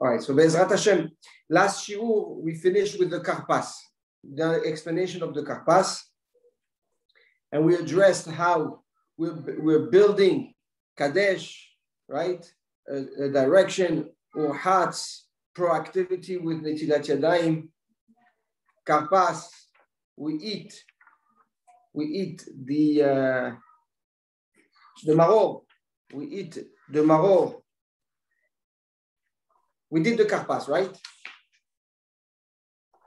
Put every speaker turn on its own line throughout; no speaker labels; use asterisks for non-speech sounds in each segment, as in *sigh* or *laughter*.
All right, so Bezrat Hashem, last shiur we finished with the karpas, the explanation of the karpas, and we addressed how we're, we're building Kadesh, right? A, a direction or hearts, proactivity with Netilat Yadayim, Karpas, we eat, we eat the uh, the maror, we eat the maror. We did the karpas, right?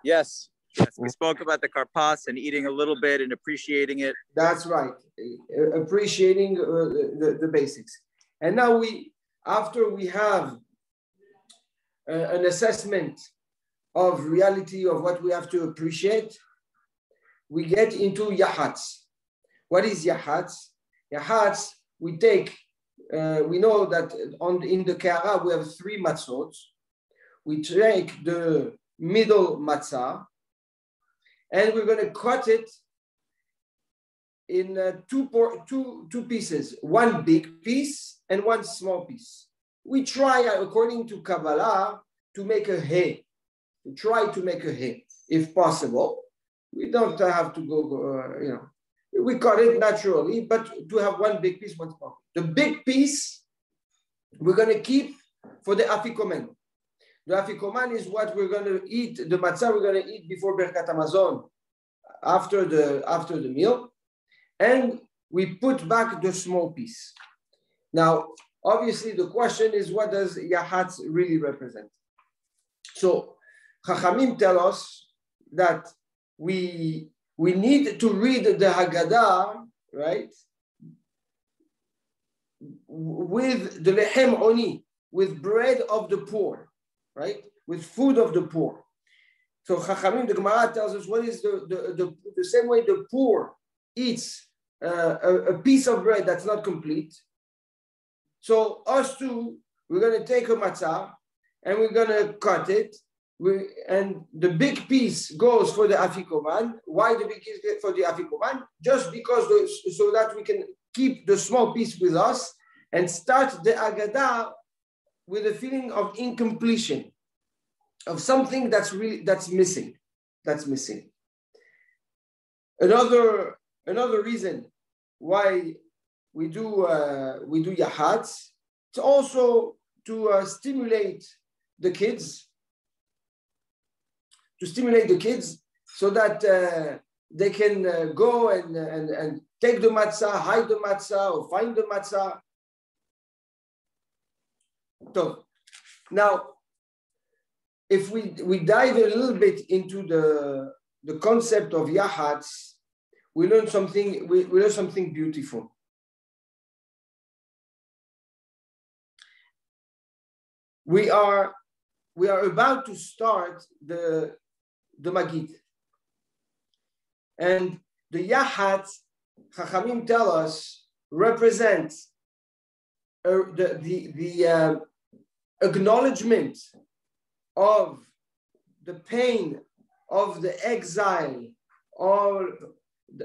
Yes. Yes, we spoke about the karpas and eating a little bit and appreciating it.
That's right, appreciating uh, the, the basics. And now we, after we have uh, an assessment of reality of what we have to appreciate, we get into yahats. What is yahats? Yahats, we take, uh, we know that on in the kara we have three matzot. We take the middle matzah, and we're going to cut it in uh, two, two, two pieces, one big piece and one small piece. We try, according to Kabbalah, to make a hay. We try to make a hay, if possible. We don't have to go, uh, you know, we cut it naturally, but to have one big piece, one small. The big piece, we're going to keep for the afikomen. The afikoman is what we're going to eat, the matzah we're going to eat before Birkat Hamazon, after the, after the meal. And we put back the small piece. Now, obviously, the question is what does Yahatz really represent? So, Chachamim tell us that we, we need to read the Haggadah, right? With the Lehem Oni, with bread of the poor right? With food of the poor. So Chachamim, the Gemara tells us what is the, the, the, the same way the poor eats uh, a, a, piece of bread that's not complete. So us too, we're going to take a matzah and we're going to cut it. We, and the big piece goes for the afikoman. Why the big piece for the afikoman? Just because the, so that we can keep the small piece with us and start the agadah with a feeling of incompletion, of something that's really that's missing, that's missing. Another another reason why we do uh, we do yahats, it's also to uh, stimulate the kids, to stimulate the kids so that uh, they can uh, go and, and, and take the matzah, hide the matzah, or find the matzah, so now, if we, we dive a little bit into the, the concept of yahats, we learn something, we, we learn something beautiful. We are, we are about to start the, the Magid. And the Yahat, Chachamim tell us, represents uh, the, the, the, uh, acknowledgement of the pain of the exile, all,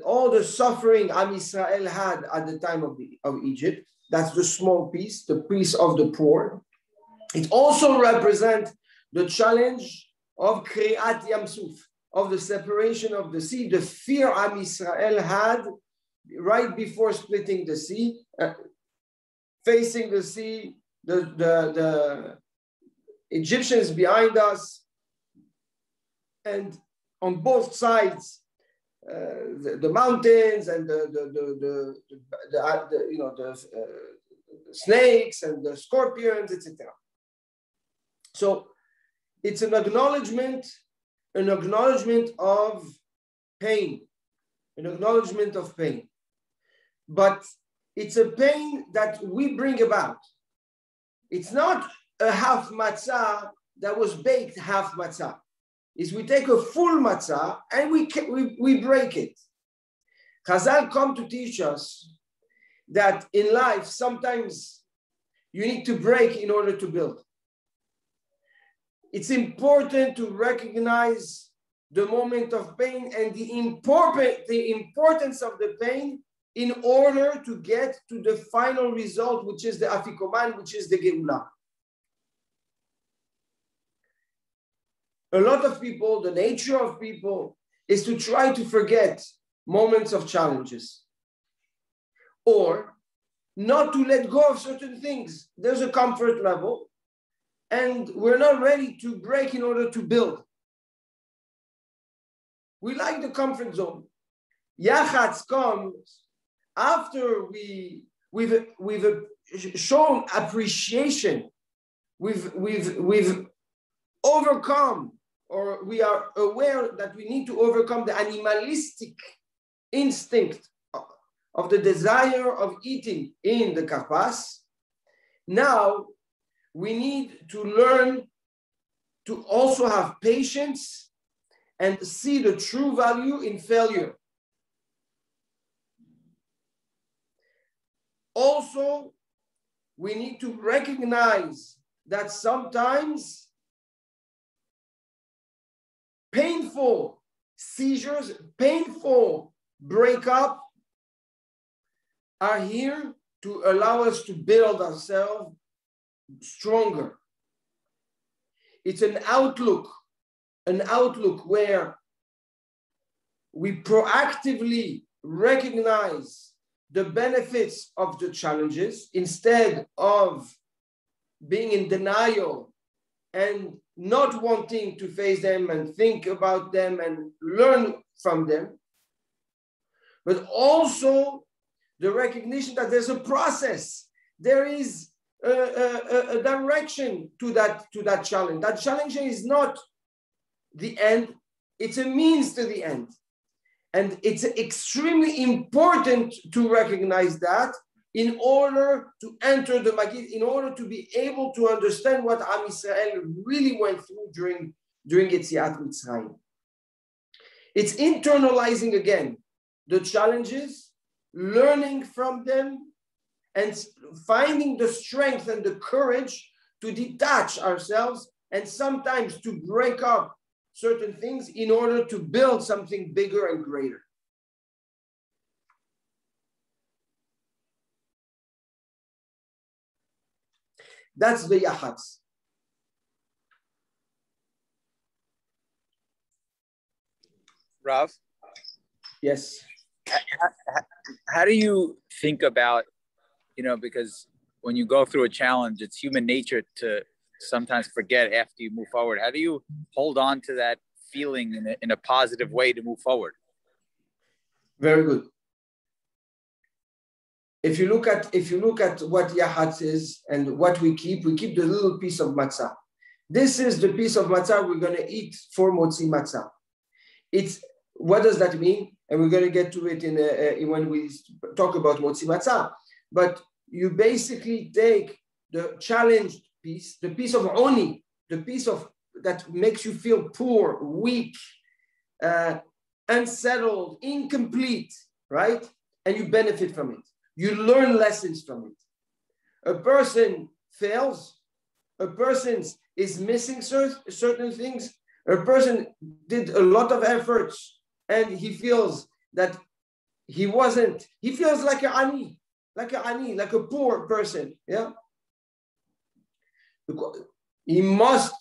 all the suffering Am Israel had at the time of, the, of Egypt. That's the small piece, the piece of the poor. It also represents the challenge of Kriat Yamsuf, of the separation of the sea, the fear Am Israel had right before splitting the sea, uh, facing the sea, the, the, the Egyptians behind us, and on both sides, uh, the, the, mountains and the, the, the, the, you know, the uh, snakes and the scorpions, etc. So it's an acknowledgement, an acknowledgement of pain, an acknowledgement of pain. But it's a pain that we bring about. It's not a half matzah that was baked half matzah. Is we take a full matzah and we, we, we break it. Chazal come to teach us that in life, sometimes you need to break in order to build. It's important to recognize the moment of pain and the, important, the importance of the pain in order to get to the final result, which is the afikoman, which is the geulah. a lot of people, the nature of people is to try to forget moments of challenges or not to let go of certain things. There's a comfort level, and we're not ready to break in order to build. We like the comfort zone. Yachatz comes after we, we've, we've shown appreciation, we've, we've, we've overcome, or we are aware that we need to overcome the animalistic instinct of the desire of eating in the karpas. Now we need to learn to also have patience and see the true value in failure. Also, we need to recognize that sometimes painful seizures, painful breakup are here to allow us to build ourselves stronger. It's an outlook, an outlook where we proactively recognize the benefits of the challenges instead of being in denial and not wanting to face them and think about them and learn from them, but also the recognition that there's a process, there is a, a, a, direction to that, to that challenge. That challenge is not the end, it's a means to the end. And it's extremely important to recognize that in order to enter the Magid, in order to be able to understand what Am Israel really went through during, during Yetziat Mitzrayim. It's internalizing again the challenges learning from them, and finding the strength and the courage to detach ourselves and sometimes to break up certain things in order to build something bigger and greater. That's the Yahatz.
Rav?
Yes
how do you think about you know because when you go through a challenge it's human nature to sometimes forget after you move forward. How do you hold on to that feeling in a, in a positive way to move forward?
Very good. If you look at if you look at what yahatz is and what we keep we keep the little piece of matzah. This is the piece of matzah we're going to eat for motzi matzah. It's what does that mean? And we're going to get to it in, a, in when we talk about motzi matzah. But you basically take the challenged piece, the piece of oni, the piece of that makes you feel poor, weak, uh, unsettled, incomplete, right? And you benefit from it. You learn lessons from it. A person fails. A person is missing certain things. A person did a lot of efforts and he feels that he wasn't, he feels like an ani, like a ani, like a poor person. Yeah. He must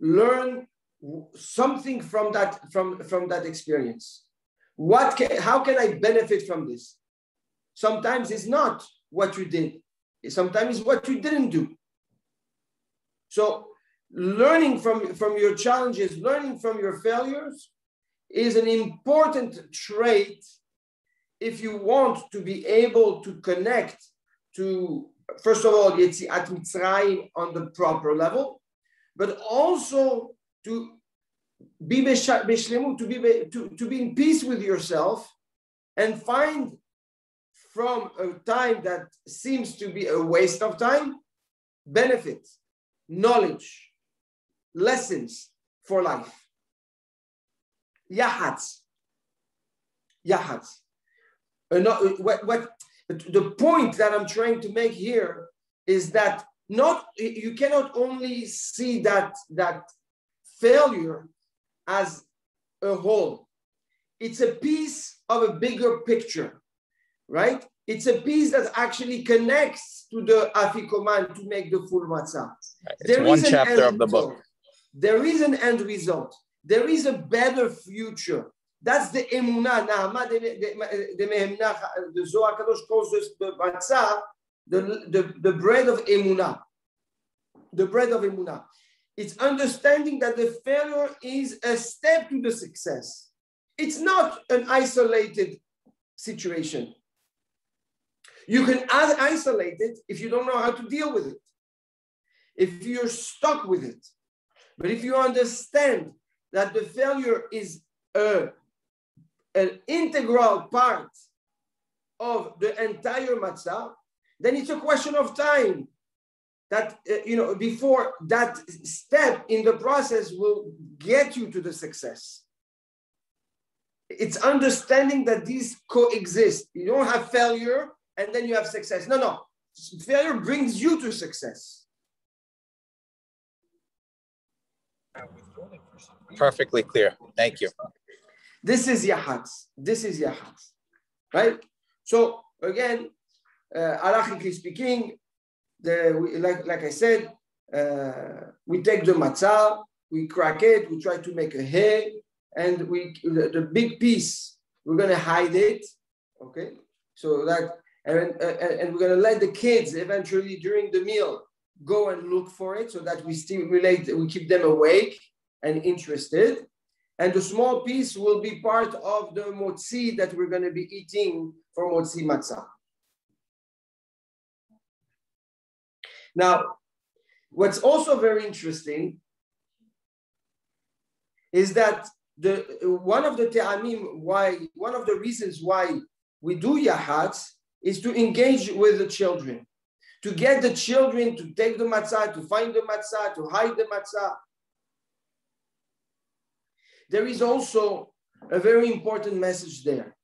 learn something from that from from that experience. What can, how can I benefit from this? Sometimes it's not what you did. Sometimes it's what you didn't do. So learning from, from your challenges, learning from your failures, is an important trait if you want to be able to connect to, first of all, Yetziat Mitzrayim on the proper level, but also to be to be, to, to be in peace with yourself and find from a time that seems to be a waste of time, benefits, knowledge, lessons for life. Yahatz. Yahatz. What, what, the point that I'm trying to make here is that not you cannot only see that that failure as a whole. It's a piece of a bigger picture, right? It's a piece that actually connects to the afikoman to make the full matzah.
It's there one chapter of the book.
There is an end result. There is a better future. That's the emunah. Nahama de Mehemnuta, the Zohar Kadosh calls this the matzah, the, the, the bread of emunah. The bread of emunah. It's understanding that the failure is a step to the success. It's not an isolated situation. You can isolate it if you don't know how to deal with it, if you're stuck with it. But if you understand that the failure is a, an integral part of the entire matzah, then it's a question of time that uh, you know before that step in the process will get you to the success. It's understanding that these coexist. You don't have failure and then you have success. No no. Failure brings you to success.
Perfectly clear. Thank you
this is yahat this is yahat right so again uh, speaking the, like, like I said, uh, we take the matzah, we crack it, we try to make a hay, and we the, the big piece, we're gonna hide it, okay? So that, and, and we're gonna let the kids eventually during the meal go and look for it so that we stimulate, we keep them awake and interested. And the small piece will be part of the motzi that we're gonna be eating for motzi matzah. Now, what's also very interesting is that the one of the te'amim why one of the reasons why we do yahat is to engage with the children, to get the children to take the matzah, to find the matzah, to hide the matzah. There is also a very important message there.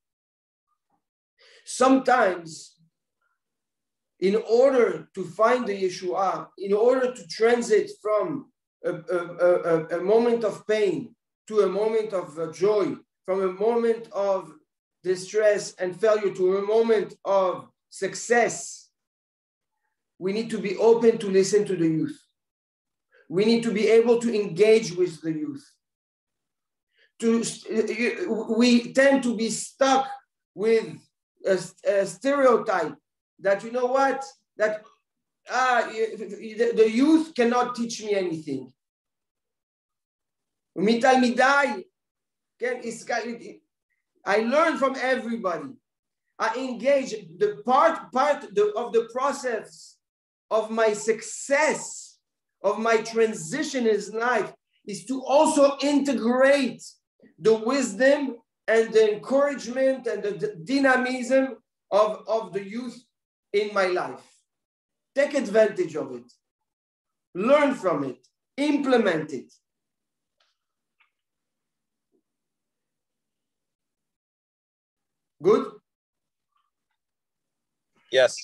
Sometimes in order to find the Yeshua, in order to transit from a, a, a, a moment of pain to a moment of uh, joy, from a moment of distress and failure to a moment of success, we need to be open to listen to the youth. We need to be able to engage with the youth. To, we tend to be stuck with a, a stereotype that you know what that ah the youth cannot teach me anything. I learn from everybody. I engage the part part of the process of my success of my transition in life is to also integrate the wisdom and the encouragement and the dynamism of, of the youth in my life. Take advantage of it. Learn from it. Implement it. Good?
Yes.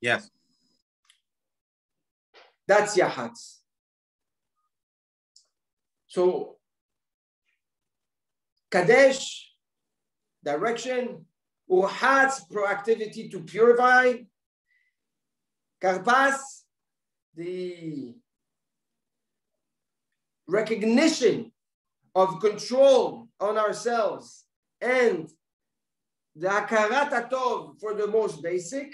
Yes.
That's Yahat. So, Kadesh, direction, or has proactivity to purify. Karpas, the recognition of control on ourselves and the akarat atov for the most basic.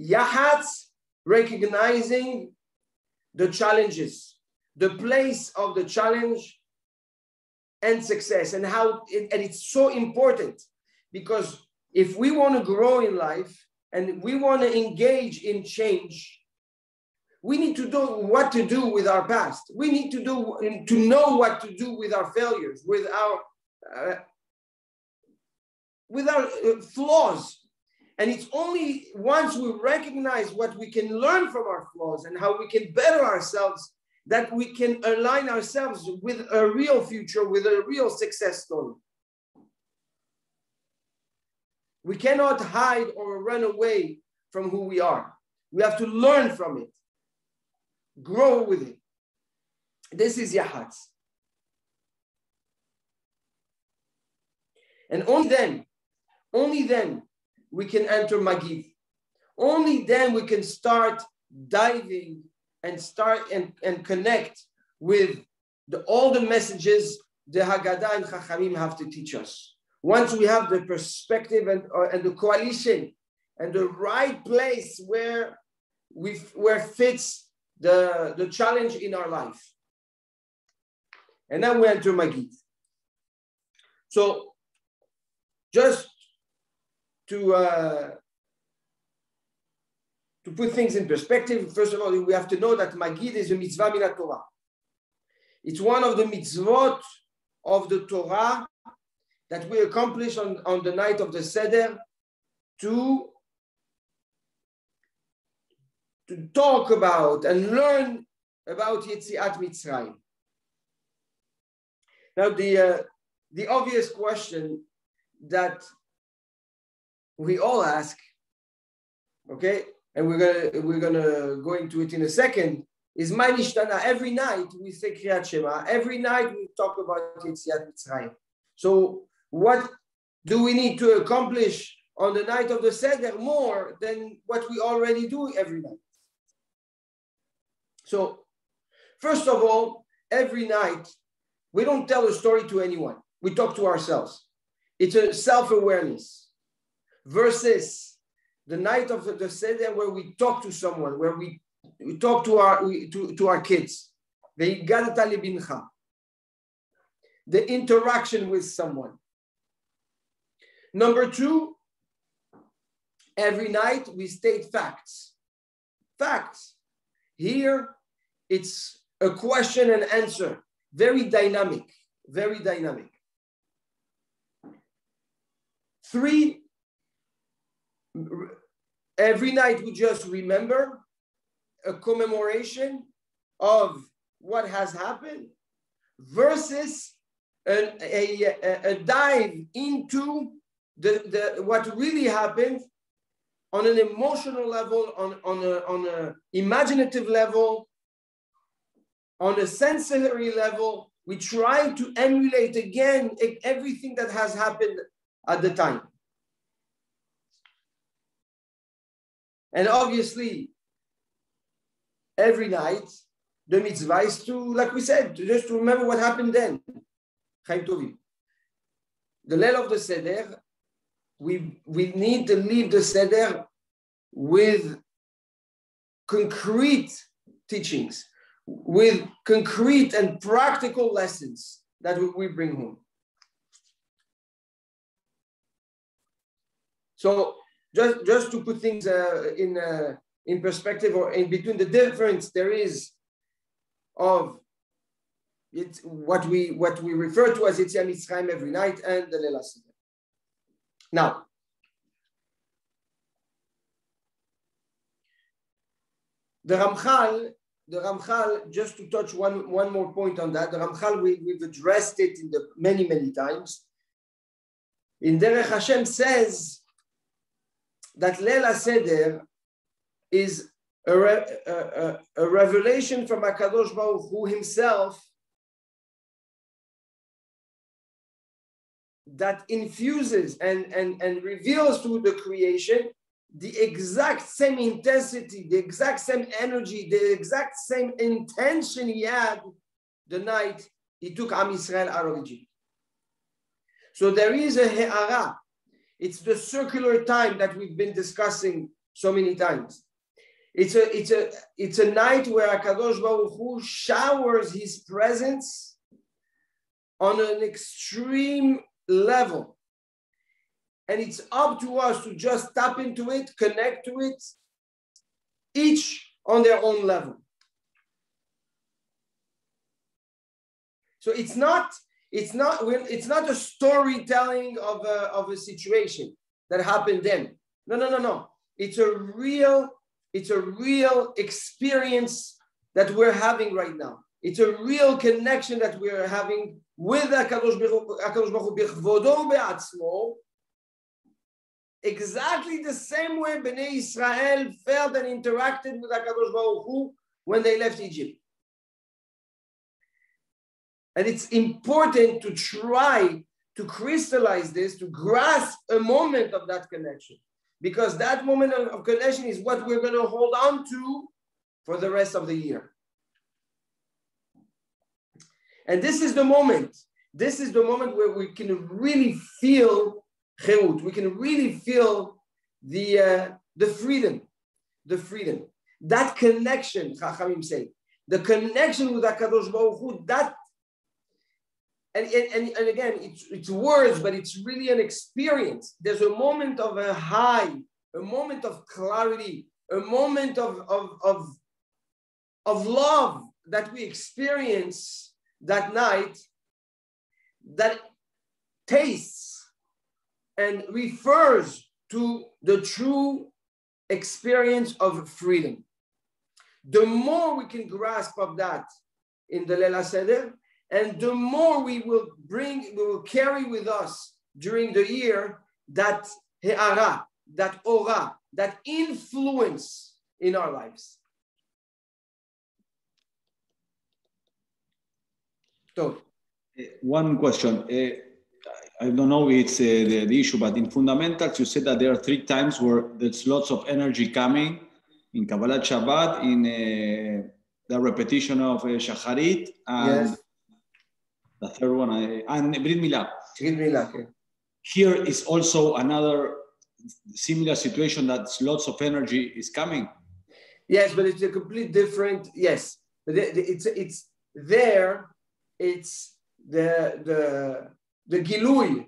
Yahatz, recognizing the challenges, the place of the challenge and success and how it, and it's so important because if we want to grow in life and we want to engage in change, we need to know what to do with our past. We need to do to know what to do with our failures, with our uh, with our uh, flaws. And it's only once we recognize what we can learn from our flaws and how we can better ourselves that we can align ourselves with a real future, with a real success story. We cannot hide or run away from who we are. We have to learn from it, grow with it. This is Yahatz. And only then, only then we can enter Magid. Only then we can start diving and start and, and connect with the, all the messages the Haggadah and Chachamim have to teach us. Once we have the perspective and, uh, and the coalition and the right place where we where fits the, the challenge in our life. And then we enter Magid. So just to uh, to put things in perspective, first of all, we have to know that Magid is a mitzvah min Torah. It's one of the mitzvot of the Torah that we accomplish on, on the night of the Seder to, to talk about and learn about Yetziat Mitzrayim. Now, the, uh, the obvious question that we all ask, okay, and we're gonna we're gonna go into it in a second, is ma nishtana. Every night we say Kriyat Shema. Every night we talk about Yetziat Mitzrayim. So what do we need to accomplish on the night of the Seder more than what we already do every night? So first of all, every night we don't tell a story to anyone. We talk to ourselves. It's a self-awareness versus the night of the Seder where we talk to someone, where we we talk to our to, to our kids. The interaction with someone. Number two, every night we state facts. Facts. Here, it's a question and answer. Very dynamic. Very dynamic. Three, every night we just remember a commemoration of what has happened versus a, a, a dive into the, the, what really happened on an emotional level, on, on, a, on a imaginative level, on a sensory level. We try to emulate again everything that has happened at the time. And obviously, every night, the mitzvah is to, like we said, to just to remember what happened then. The Leil of the Seder, we, we need to leave the Seder with concrete teachings, with concrete and practical lessons that we bring home. So just, just to put things uh, in, uh, in perspective or in between the difference there is of it, what we what we refer to as Yetziat Mitzrayim every night and the Leil Now, the Ramchal, the Ramchal, just to touch one, one more point on that, the Ramchal, we, we've addressed it in the many, many times. In Derech Hashem says that Leil Seder is a, re, a, a, a, revelation from Akadosh Baruch Hu himself that infuses and, and, and reveals to the creation the exact same intensity, the exact same energy, the exact same intention he had the night he took Am Israel out of Egypt. So there is a he'ara. It's the circular time that we've been discussing so many times. It's a, it's a, it's a night where Akadosh Baruch Hu showers his presence on an extreme level. And it's up to us to just tap into it, connect to it, each on their own level. So it's not, it's not, it's not a storytelling of a, of a situation that happened then. No, no, no, no. It's a real it's a real experience that we're having right now. It's a real connection that we're having with HaKadosh Baruch Hu exactly the same way Bnei Israel felt and interacted with HaKadosh Baruch when they left Egypt. And it's important to try to crystallize this, to grasp a moment of that connection because that moment of, connection is what we're going to hold on to for the rest of the year. And this is the moment. This is the moment where we can really feel chirut. We can really feel the uh, the freedom, the freedom. That connection, Chachamim say, the connection with Hakadosh Baruch Hu, that and, and, and again, it's, it's words, but it's really an experience. There's a moment of a high, a moment of clarity, a moment of, of, of, of love that we experience that night that tastes and refers to the true experience of freedom. The more we can grasp of that in the Lela Seder, and the more we will bring, we will carry with us during the year that he'ara, that aura, that influence in our lives.
So, uh, one question. Uh, I don't know if it's uh, the, the, issue, but in fundamentals, you said that there are three times where there's lots of energy coming in Kabbalat Shabbat, in uh, the repetition of uh, Shacharit, and yes. The third one, I, ah, and Brit Milah.
Brit Milah, okay.
Here is also another similar situation that lots of energy is coming.
Yes, but it's a complete different. Yes, but it's it's there. It's the the the gilui,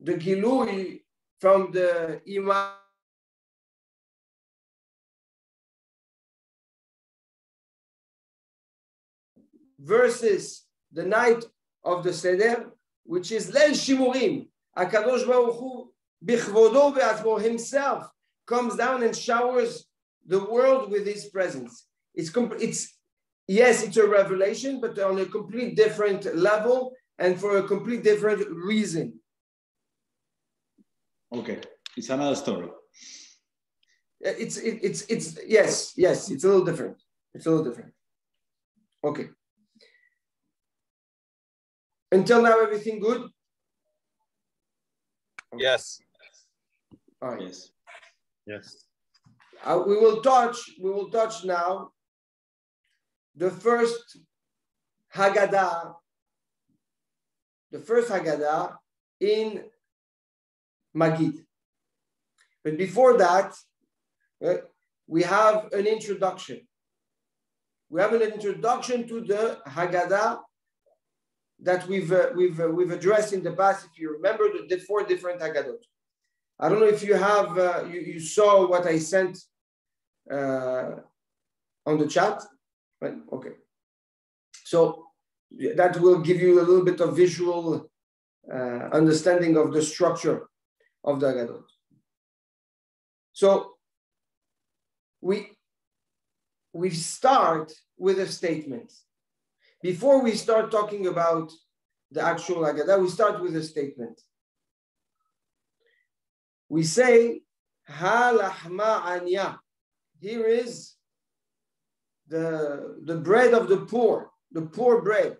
the gilui from the iman. Versus the night of the Seder, which is Leil Shimurim. Akadosh Baruch Hu Bichvodo be'atzmo, himself comes down and showers the world with his presence. It's, it's yes, it's a revelation, but on a complete different level and for a complete different reason.
Okay, it's another story.
Uh, it's it, it's it's yes yes it's a little different. It's a little different. Okay. Until now, everything good.
Yes.
All right.
Yes.
Yes.
Uh, we will touch, we will touch now the first Haggadah, the first Haggadah in Magid. But before that, uh, we have an introduction. We have an introduction to the Haggadah that we've uh, we've uh, we've addressed in the past. If you remember the, the four different Haggadot. I don't know if you have, uh, you, you saw what I sent uh, on the chat, right? Okay. So that will give you a little bit of visual uh, understanding of the structure of the Haggadot. So we, we start with a statement. Before we start talking about the actual Haggadah, we start with a statement we say halahma anya. Here is the, the bread of the poor, the poor bread.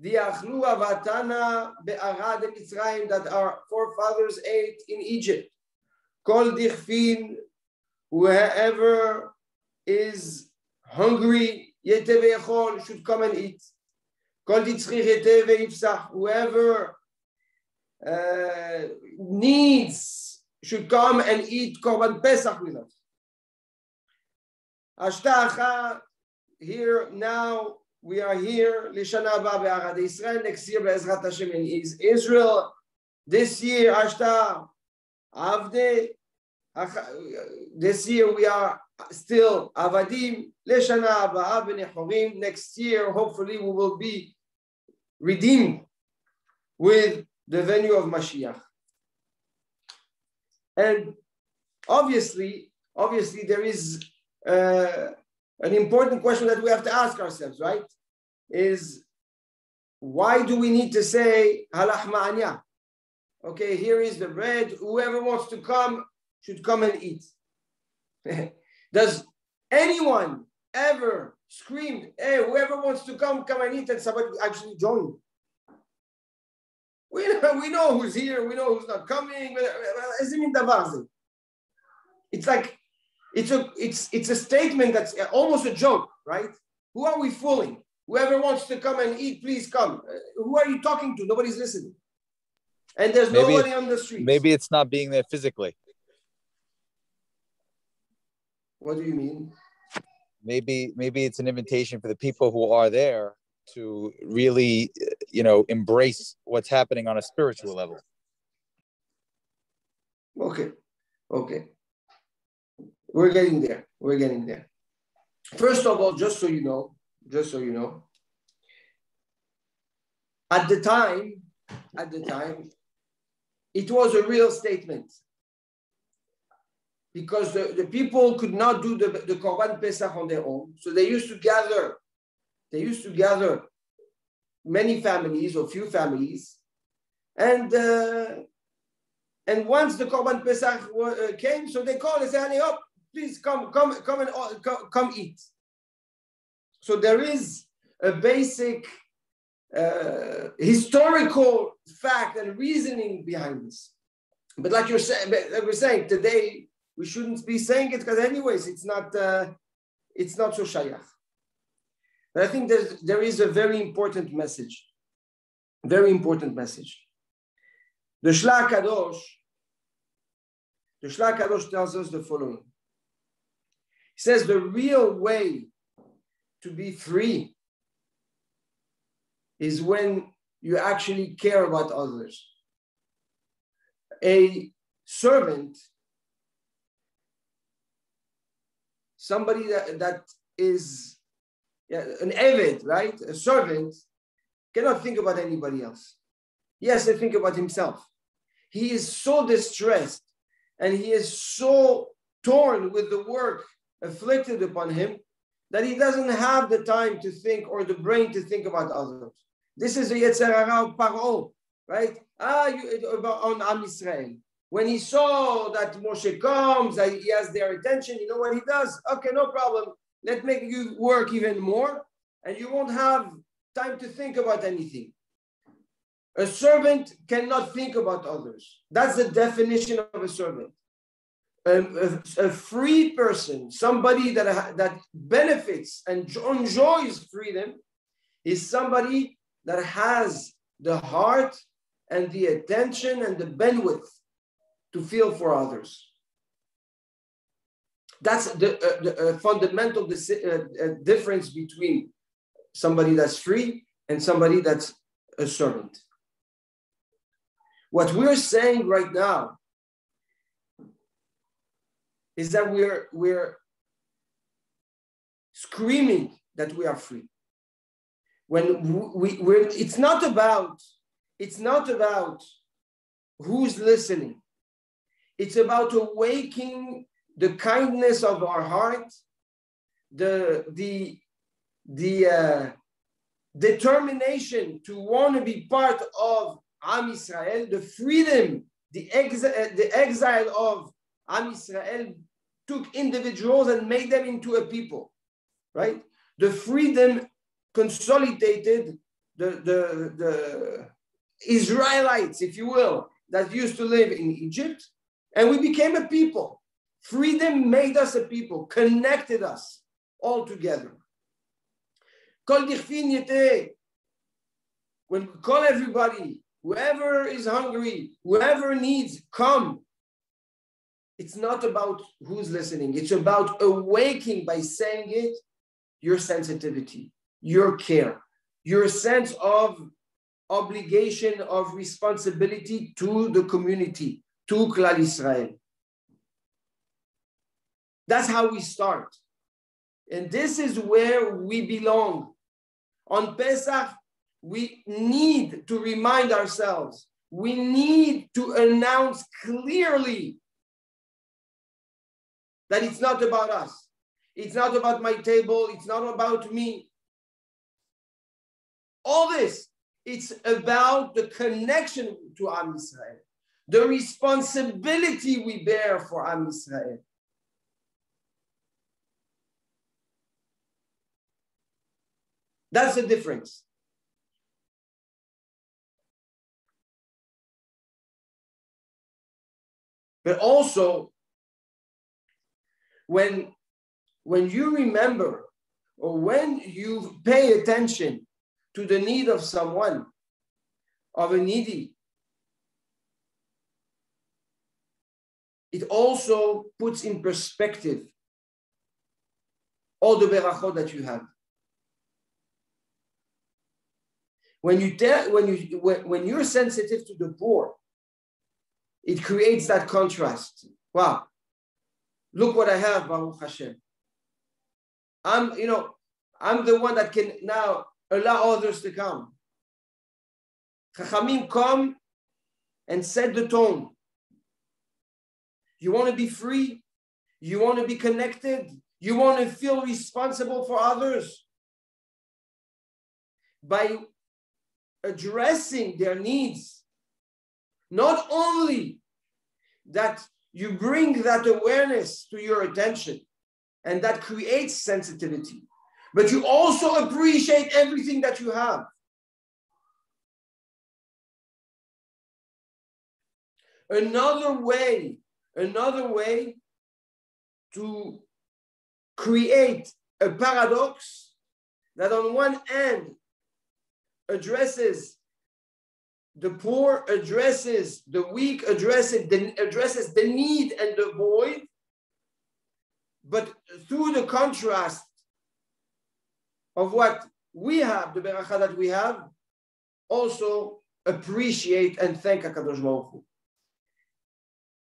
The achlu avatana be'arad Mitzrayim that our forefathers ate in Egypt. Kol dichfin, whoever is hungry, yete should come and eat. Whoever uh, needs should come and eat Korban Pesach with us. Ashtacha, here now we are here, Lishana Abba Be'arad Israel, next year Be'ezrat Hashem in Israel. This year, Ashta, Avde, this year we are still Avadim, Leshana Be'nechorim. Next year, hopefully we will be redeemed with the venue of Mashiach. And obviously, obviously, there is uh, an important question that we have to ask ourselves, right? Is why do we need to say halach anya? Okay, here is the bread. Whoever wants to come should come and eat. *laughs* Does anyone ever scream, hey, whoever wants to come, come and eat, and somebody actually join? We *laughs* know, we know who's here, we know who's not coming. It's like It's a it's it's a statement that's almost a joke, right? Who are we fooling? Whoever wants to come and eat, please come. Uh, who are you talking to? Nobody's listening. And there's maybe nobody on the street.
Maybe it's not being there physically.
What do you mean?
Maybe maybe it's an invitation for the people who are there to really, you know, embrace what's happening on a spiritual level.
Okay, okay. We're getting there. We're getting there. First of all, just so you know, just so you know, at the time, at the time, it was a real statement because the, the people could not do the, the Korban Pesach on their own. So they used to gather, they used to gather many families or few families. And uh, and once the Korban Pesach uh, came, so they called and said, honey, up, please come, come, come and uh, come, come eat. So there is a basic uh, historical fact and reasoning behind this. But like you're saying, like we're saying today, we shouldn't be saying it because anyways, it's not uh, it's not so shayach. But I think there's, there is a very important message, very important message. The Shla Kadosh, the Shla Kadosh tells us the following. He says the real way to be free is when you actually care about others. A servant, somebody that, that is yeah, an avid, right? A servant cannot think about anybody else. He has to think about himself. He is so distressed and he is so torn with the work afflicted upon him that he doesn't have the time to think or the brain to think about others. This is the Yetzer of Paro, right? Ah, you, on Am Israel. When he saw that Moshe comes, he has their attention, you know what he does? Okay, no problem. Let make you work even more, and you won't have time to think about anything. A servant cannot think about others. That's the definition of a servant. A, a, a free person, somebody that, that benefits and enjoys freedom, is somebody that has the heart and the attention and the bandwidth to feel for others. That's the, uh, the uh, fundamental uh, uh, difference between somebody that's free and somebody that's a servant. What we're saying right now is that we're, we're screaming that we are free when we we're it's not about it's not about who's listening it's about awakening the kindness of our heart the the the uh, determination to want to be part of Am Israel, the freedom, the, exi- the exile of Am Israel took individuals and made them into a people, right? The freedom consolidated the, the, the Israelites, if you will, that used to live in Egypt, and we became a people. Freedom made us a people, connected us all together. When we call everybody, whoever is hungry, whoever needs, come. It's not about who's listening. It's about awaking by saying it, your sensitivity your care, your sense of obligation, of responsibility to the community, to Klal Israel. That's how we start. And this is where we belong. On Pesach, we need to remind ourselves, we need to announce clearly that it's not about us. It's not about my table. It's not about me. All this, it's about the connection to Am Israel, the responsibility we bear for Am Israel. That's the difference. But also, when, when you remember or when you pay attention to the need of someone, of a needy, it also puts in perspective all the berachot that you have. When you tell, when you when, when you're sensitive to the poor, it creates that contrast. Wow, look what I have, Baruch Hashem. I'm, you know, I'm the one that can now allow others to come. Chachamim come and set the tone. You want to be free? You want to be connected? You want to feel responsible for others? By addressing their needs, not only that you bring that awareness to your attention and that creates sensitivity, but you also appreciate everything that you have. Another way, another way to create a paradox that on one hand addresses the poor, addresses the weak, addresses the, addresses the need and the void, but through the contrast of what we have, the beracha that we have, also appreciate and thank HaKadosh Baruch Hu.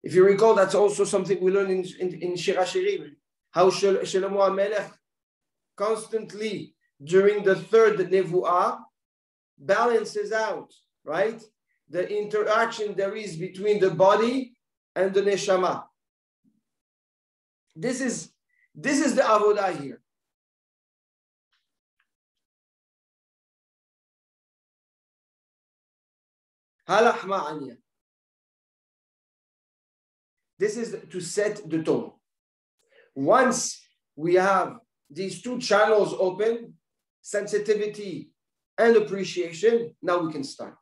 If you recall, that's also something we learn in, in, in Shir HaShirim, how Shlomo HaMelech constantly during the third Nevuah balances out, right? The interaction there is between the body and the neshama. This is this is the avodah here. Halach This is to set the tone. Once we have these two channels open, sensitivity and appreciation, now we can start.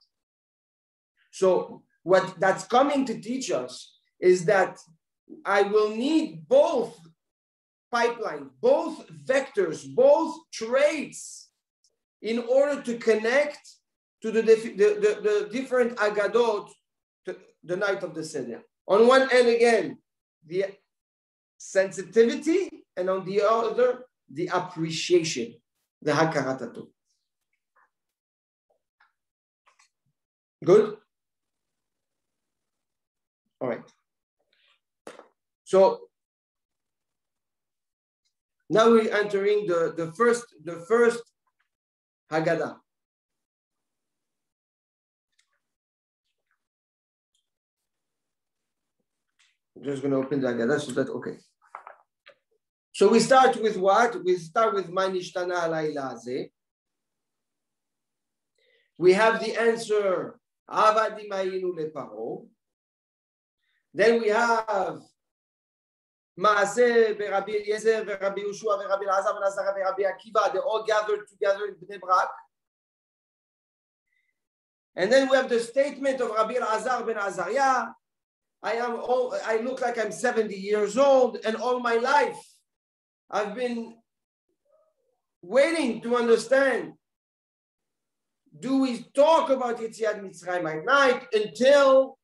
So what that's coming to teach us is that I will need both pipeline, both vectors, both traits in order to connect to the, the, the, the different agadot the night of the Seder. On one end, again, the sensitivity, and on the other, the appreciation, the hakaratato. Good? All right. So now we're entering the, the first the first Haggadah. I'm just going to open the Haggadah so that, okay. So we start with what? We start with Ma nishtana halayla We have the answer Avadim hayinu Leparo. Then we have Maaseh Rabbi Eliezer, Rabbi Yehoshua, Rabbi Elazar, Ben Rabbi Akiva. They all gathered together in Bnei Brak. And then we have the statement of Rabbi Elazar ben Azariah. I am all, I look like I'm 70 years old and all my life I've been waiting to understand. Do we talk about Yetziat Mitzrayim at night until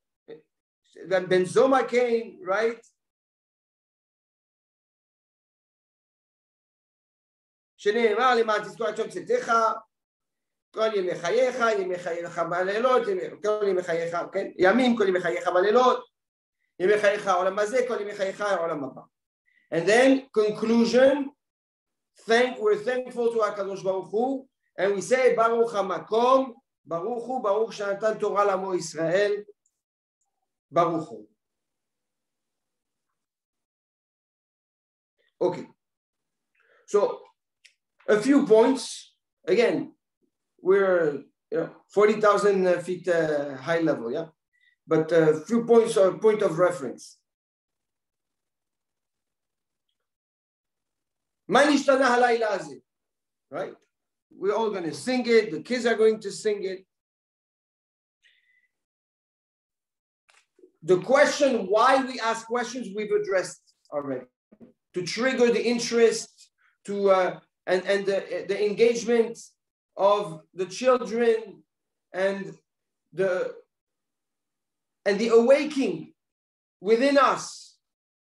when Ben Zoma came, right? שנאמר למען תזכור את צאתך, כל ימי חייך, ימי חייך בלילות, כל ימי חייך, כן? ימים, כל ימי חייך בלילות. And then conclusion, thank, we're thankful to HaKadosh Baruch Hu, and we say Baruch HaMakom, Baruch Hu, Baruch Shanatan Torah Lamo Israel, Baruch Hu. Okay. So a few points. Again, we're you know, 40,000 feet uh, high level, yeah? But a few points or point of reference. Right? We're all going to sing it. The kids are going to sing it. The question why we ask questions, we've addressed already to trigger the interest, to uh, and and the, the engagement of the children and the and the awakening within us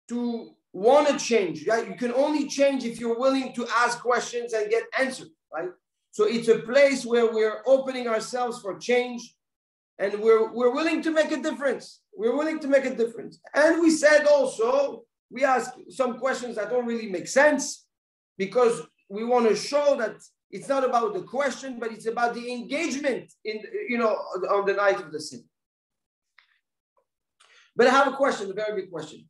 to want to change. Right? You can only change if you're willing to ask questions and get answers, right? So it's a place where we're opening ourselves for change and we're, we're willing to make a difference. We're willing to make a difference. And we said also, we ask some questions that don't really make sense because we want to show that it's not about the question, but it's about the engagement in, you know, on the night of the sin. But I have a question, a very big question.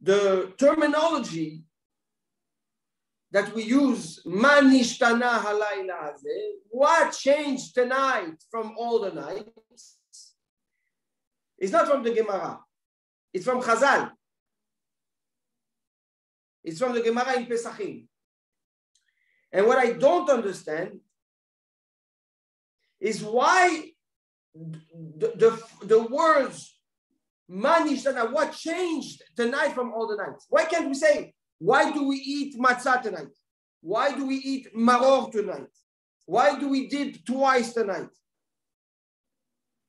The terminology that we use, ma nishtana halayla what changed tonight from all the nights, It's not from the Gemara. It's from Chazal. It's from the Gemara in Pesachim. And what I don't understand is why the, the, words ma nishtana, what changed tonight from all the nights? Why can't we say, why do we eat matzah tonight? Why do we eat maror tonight? Why do we dip twice tonight?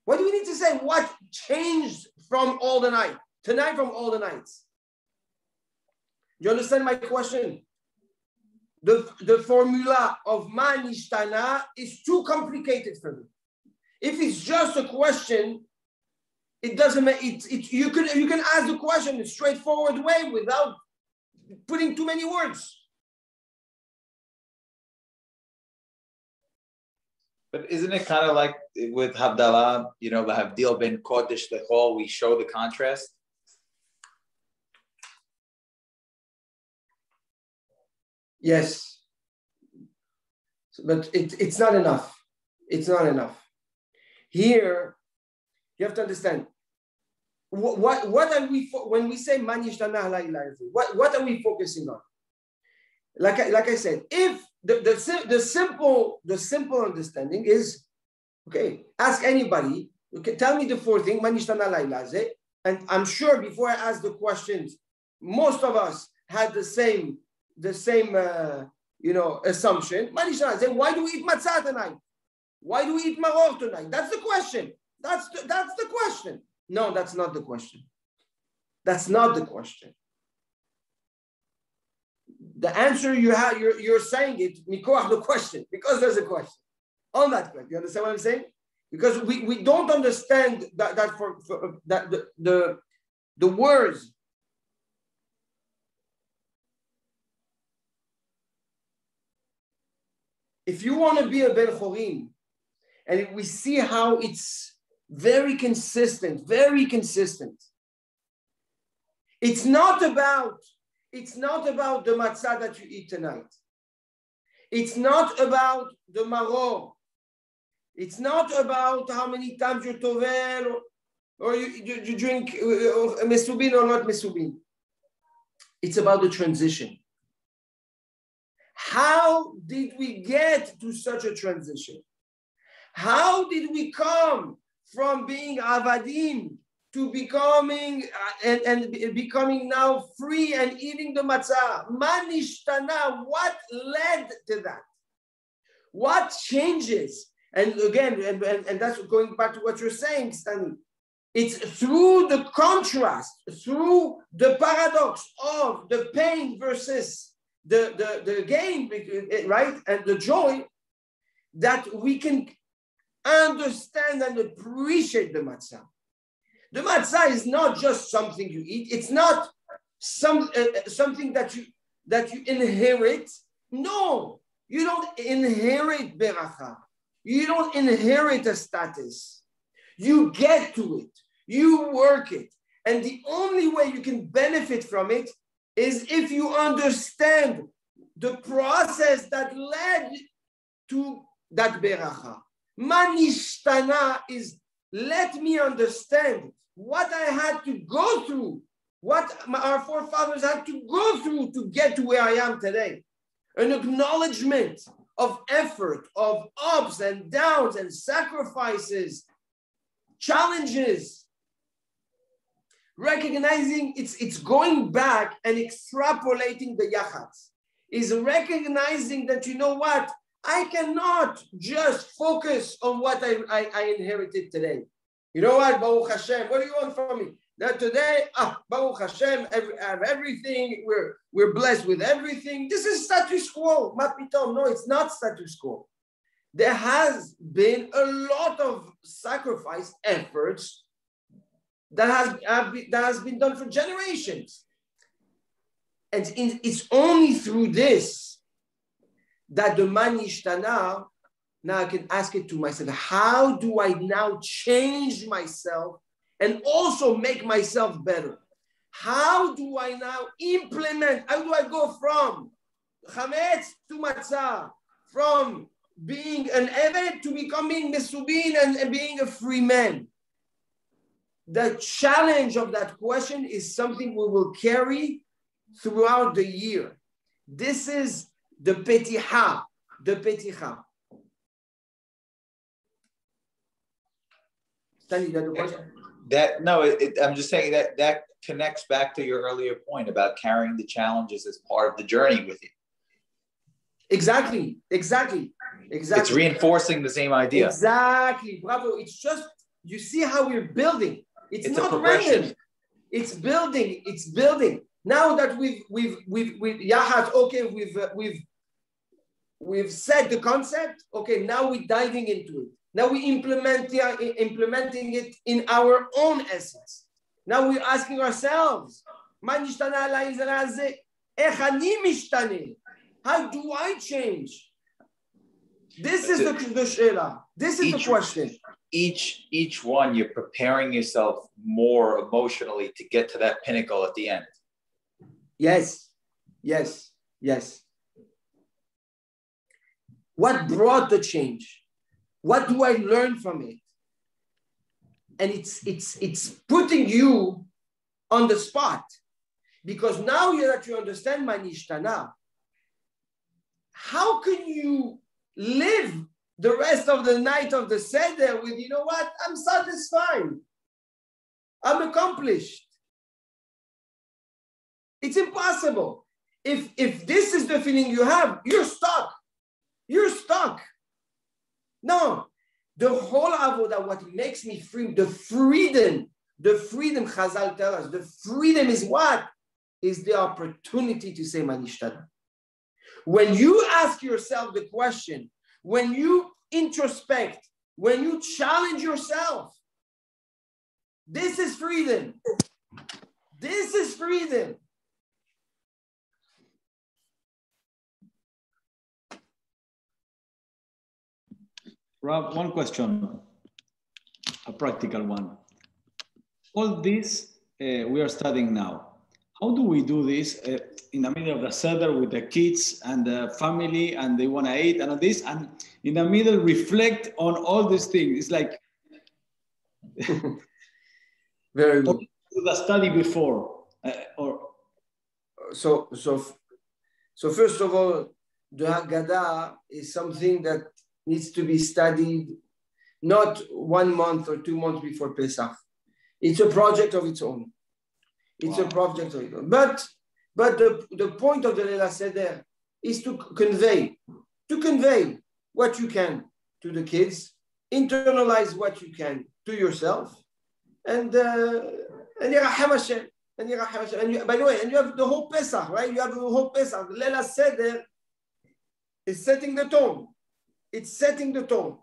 What do we need to say? What changed from all the night? Tonight from all the nights? You understand my question? The, the formula of ma nishtana is too complicated for me. If it's just a question, it doesn't make it, it you can you can ask the question in a straightforward way without putting too many words.
But isn't it kind of like with Havdalah, you know, the Havdil ben Kodesh Lechol, we show the contrast?
Yes. But it, it's not enough. It's not enough. Here, you have to understand what, what, what are we, when we say Ma nishtana what, what are we focusing on? Like I, like I said, if the, the, the simple the simple understanding is okay ask anybody okay tell me the four things and i'm sure before i ask the questions most of us had the same the same uh, you know assumption why do we eat matzah tonight why do we eat maror tonight? That's the question. That's the, that's the question. No that's not the question. That's not the question. The answer you have, you're, you're saying it, mikoach the question, because there's a question on that question. You understand what I'm saying? Because we, we don't understand that, that for, for that the, the, the words if you want to be a Ben Chorim, and we see how it's very consistent, very consistent, it's not about it's not about the matzah that you eat tonight. It's not about the maror. It's not about how many times you tovel or, or you, you, you, drink uh, mesubin or not mesubin. It's about the transition. How did we get to such a transition? How did we come from being avadim to becoming uh, and, and becoming now free and eating the matzah. Ma nishtana, what led to that? What changes? And again, and, and, and that's going back to what you're saying, Stani. It's through the contrast, through the paradox of the pain versus the, the, the gain, right? And the joy that we can understand and appreciate the matzah. The matzah is not just something you eat. It's not some uh, uh, something that you that you inherit. No, you don't inherit beracha. You don't inherit a status. You get to it. You work it. And the only way you can benefit from it is if you understand the process that led to that beracha. Ma nishtana is let me understand what I had to go through, what our forefathers had to go through to get to where I am today. An acknowledgement of effort, of ups and downs and sacrifices, challenges. recognizing it's it's going back and extrapolating the yachatz is recognizing that you know what I cannot just focus on what I, I, I inherited today. You know what, Baruch Hashem, what do you want from me? That today, ah, Baruch Hashem, every, I have everything. We're we're blessed with everything. This is status quo. Mapitom. No, it's not status quo. There has been a lot of sacrifice efforts that has that has been done for generations, and it's only through this that the ma nishtana. Now I can ask it to myself: How do I now change myself and also make myself better. How do I now implement? How do I go from chametz to matzah, from being an eved to becoming mesubin and, and being a free man? The challenge of that question is something we will carry throughout the year. This is the petiha, the petiha. Stanley, you have a question?
that no, it, it, I'm just saying that that connects back to your earlier point about carrying the challenges as part of the journey with you.
Exactly, exactly, exactly.
It's reinforcing the same idea.
Exactly, bravo. It's just you see how we're building. It's, it's not random. It's building. It's building. Now that we've we've we've we've Yachatz, okay, we've uh, we've we've said the concept. Okay, now we're diving into it. Now we implement implementing it in our own essence. Now we're asking ourselves, how do I change? This is the, the shela. This is each, the question.
Each each one, you're preparing yourself more emotionally to get to that pinnacle at the end.
Yes, yes, yes. What brought the change? What do I learn from it? And it's it's it's putting you on the spot because now you that you understand ma nishtana, how can you live the rest of the night of the seder with you know what? I'm satisfied. I'm accomplished. It's impossible. If if this is the feeling you have, you're stuck. You're stuck. No, the whole avodah, what makes me free, the freedom, the freedom Chazal tell us, the freedom is what? Is the opportunity to say Ma nishtana. When you ask yourself the question, when you introspect, when you challenge yourself, this is freedom. This is freedom.
Rav, one question, a practical one. All this uh, we are studying now. How do we do this uh, in the middle of the seder with the kids and the family and they want to eat and all this and in the middle reflect on all these things? It's like *laughs*
very good.
The study before uh, or
so so so first of all, the Haggadah is something that needs to be studied not one month or two months before Pesach. It's a project of its own. It's wow. a project of its own. But, but the, the point of the Leila Seder is to convey, to convey what you can to the kids, internalize what you can to yourself, and uh, and Hashem. And, and you, by the way, and you have the whole Pesach, right? You have the whole Pesach. Leila Seder is setting the tone it's setting the tone.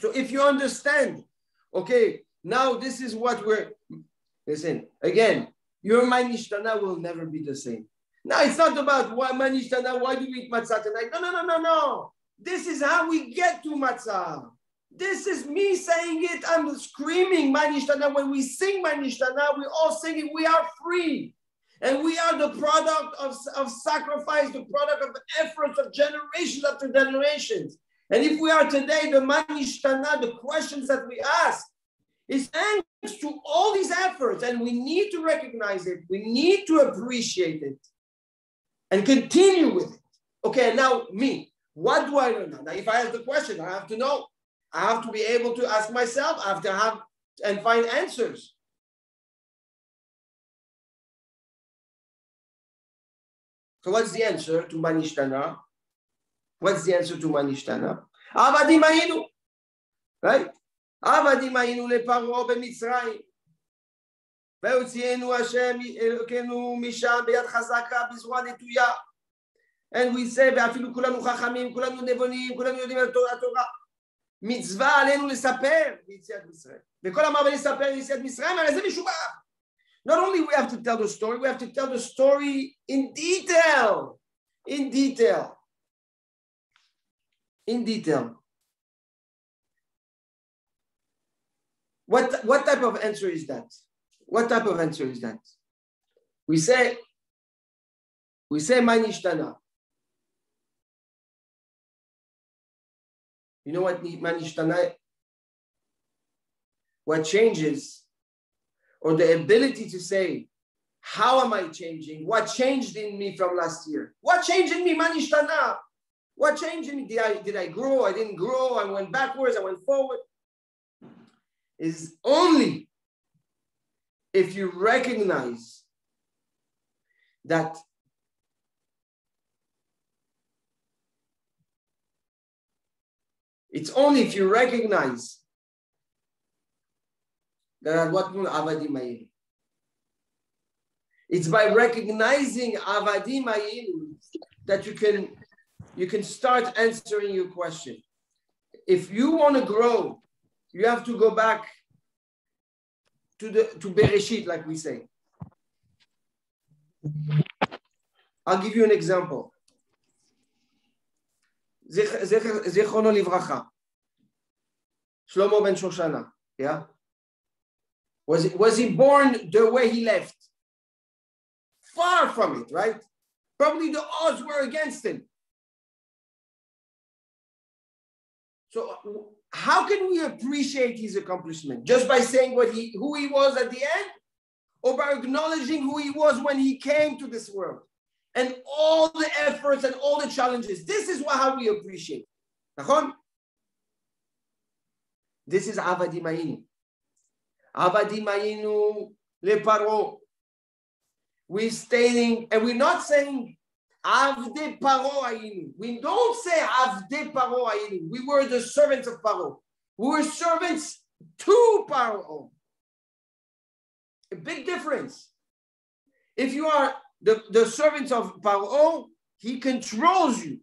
So if you understand, okay, now this is what we're, listen, again, your ma nishtana will never be the same. Now it's not about why ma nishtana, why do we eat matzah tonight? No, no, no, no, no. This is how we get to matzah. This is me saying it. I'm screaming ma nishtana. When we sing ma nishtana, we all singing, we are free. And we are the product of, of sacrifice, the product of efforts of generations after generations. And if we are today, the ma nishtana, the questions that we ask, is thanks to all these efforts. And we need to recognize it. We need to appreciate it and continue with it. Okay, now me, what do I learn? Now, if I ask the question, I have to know. I have to be able to ask myself. I have to have and find answers. So what's the answer to Ma nishtana? What's the answer to Ma nishtana? Avadim hayinu. Right? Avadim hayinu le paro be Hashem elokenu misham be'yad chazaka bizwa netuya. And we say, ve'afilu kulanu chachamim, kulanu nevonim, kulanu yodim al Torah. Mitzvah alenu lesaper, yitziyat Mitzray. Ve'kol amar ve'lesaper yitziyat Mitzray, ma'ale ze mishubah. Not only we have to tell the story, we have to tell the story in detail. In detail. In detail. What, what type of answer is that? What type of answer is that? We say, we say ma nishtana. You know what ma nishtana? What changes, or the ability to say, how am I changing? What changed in me from last year? What changed in me, ma nishtana? What changed in me? Did I, did I grow? I didn't grow. I went backwards. I went forward is only if you recognize that it's only if you recognize that what avadi It's by recognizing avadi that you can you can start answering your question. If you want to grow, you have to go back to the to Bereshit, like we say. I'll give you an example. Zechrono Livracha, Shlomo ben Shoshana, yeah? Was, it, was he born the way he left? Far from it, right? Probably the odds were against him. So how can we appreciate his accomplishment? Just by saying what he, who he was at the end? Or by acknowledging who he was when he came to this world? And all the efforts and all the challenges. This is what, how we appreciate. This is Ma'inu. Avadi Ma'inu le paro. We're stating, and we're not saying Avde Paro. We don't say Avde Paro. We were the servants of Paro. We were servants to Paro. A big difference. If you are the, the servants of Paro, he controls you.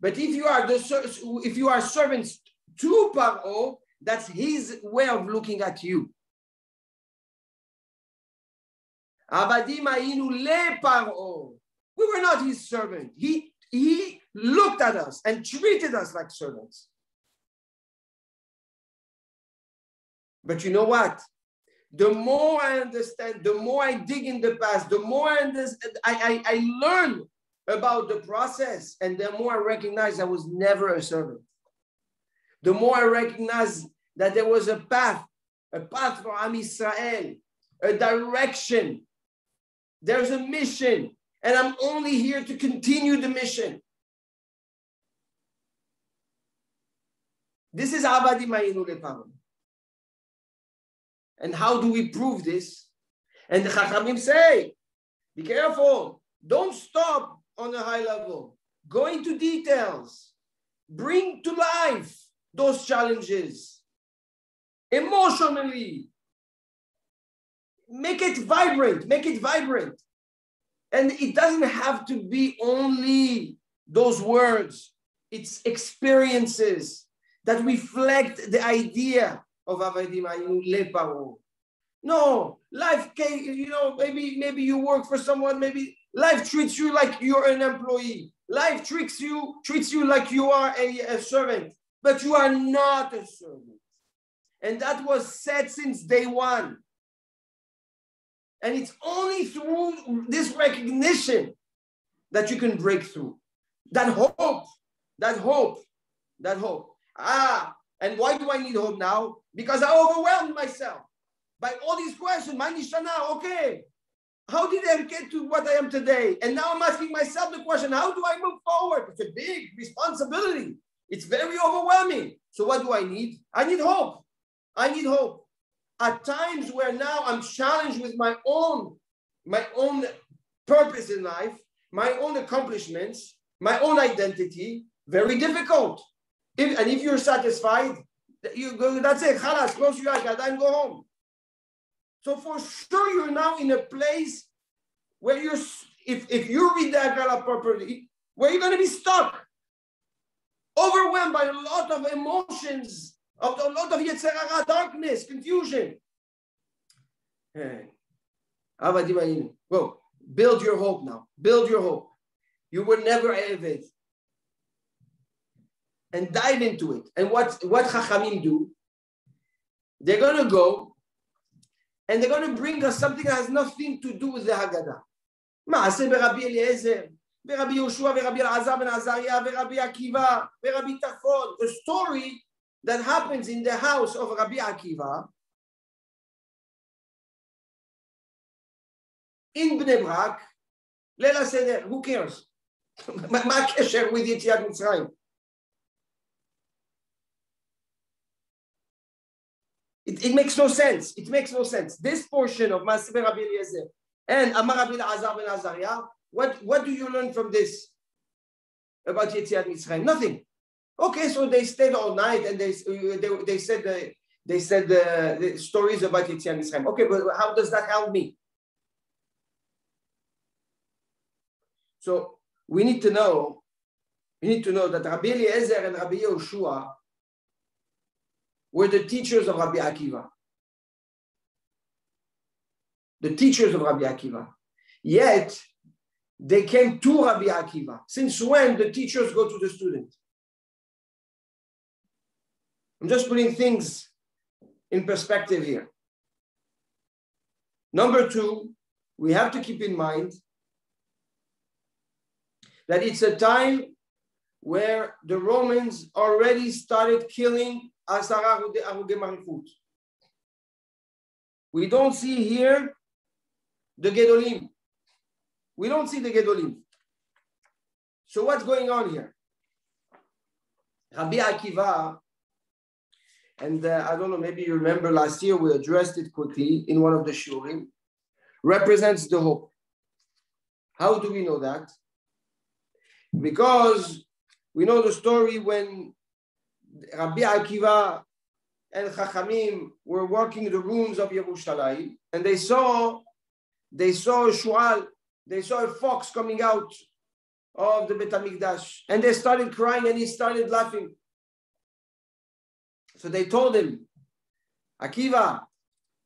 But if you are the if you are servants to Paro, that's his way of looking at you. Avadim le Paro. We were not his servant. He, he looked at us and treated us like servants. But you know what? The more I understand, the more I dig in the past, the more I, I, I learn about the process, and the more I recognize I was never a servant. The more I recognize that there was a path, a path for Am Israel, a direction. There's a mission and I'm only here to continue the mission. This is Avadim hayinu. And how do we prove this? And the Chachamim say, be careful, don't stop on a high level. Go into details. Bring to life those challenges emotionally. Make it vibrant, make it vibrant. And it doesn't have to be only those words, it's experiences that reflect the idea of Avadim Leparo. No, life can, you know, maybe maybe you work for someone, maybe life treats you like you're an employee. Life treats you, treats you like you are a, a servant, but you are not a servant. And that was said since day one. And it's only through this recognition that you can break through. That hope, that hope, that hope. Ah, and why do I need hope now? Because I overwhelmed myself by all these questions. My now, okay. How did I get to what I am today? And now I'm asking myself the question, how do I move forward? It's a big responsibility. It's very overwhelming. So what do I need? I need hope. I need hope at times where now I'm challenged with my own, my own purpose in life, my own accomplishments, my own identity, very difficult. If, and if you're satisfied, you go, that's it, khalas, close your eyes and go home. So for sure, you're now in a place where you're, if, if you read the Agada properly, where you're going to be stuck, overwhelmed by a lot of emotions, of a lot of Yetzirah, darkness, confusion. Go, build your hope now. Build your hope. You were never Eved. And dive into it. And what, what Chachamim do, they're going to go and they're going to bring us something that has nothing to do with the Haggadah. מעשה ברבי אליעזר, ורבי יהושע ורבי אלעזר בן עזריה ורבי עקיבא ורבי טרפון. The story that happens in the house of Rabbi Akiva in Bnei Brak, let us say that, who cares? *laughs* מה הקשר with Yitzhak מצרים? It, it makes no sense. It makes no sense. This portion of Masibir Rabbi Eliezer and Amar Rabbi Azar ben Azariah, what, what do you learn from this about Yetziat Mitzrayim? Nothing. Okay, so they stayed all night and they, they, they said the, they said the, the stories about Yetziat Mitzrayim. Okay, but how does that help me? So we need to know, we need to know that Rabbi Eliezer and Rabbi Yehoshua were the teachers of Rabbi Akiva. The teachers of Rabbi Akiva. Yet, they came to Rabbi Akiva. Since when the teachers go to the student? I'm just putting things in perspective here. Number two, we have to keep in mind that it's a time where the Romans already started killing We don't see here the Gedolim. We don't see the Gedolim. So what's going on here? Rabbi Akiva, and uh, I don't know, maybe you remember last year we addressed it quickly in one of the shiurim, represents the hope. How do we know that? Because we know the story when Rabbi Akiva and Chachamim were walking the rooms of Yerushalayim, and they saw they saw a shual, they saw a fox coming out of the Bet Hamikdash, and they started crying, and he started laughing. So they told him, Akiva,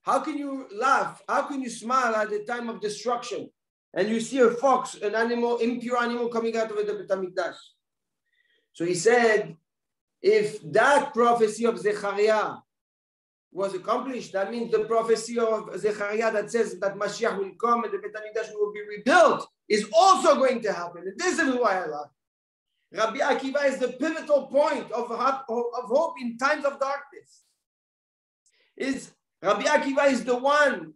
how can you laugh? How can you smile at the time of destruction? and you see a fox, an animal, impure animal coming out of the Bet HaMikdash. So he said, if that prophecy of Zechariah was accomplished, that means the prophecy of Zechariah that says that Mashiach will come and the Bet HaMikdash will be rebuilt is also going to happen. And this is why I love. Rabbi Akiva is the pivotal point of of hope in times of darkness. Is Rabbi Akiva is the one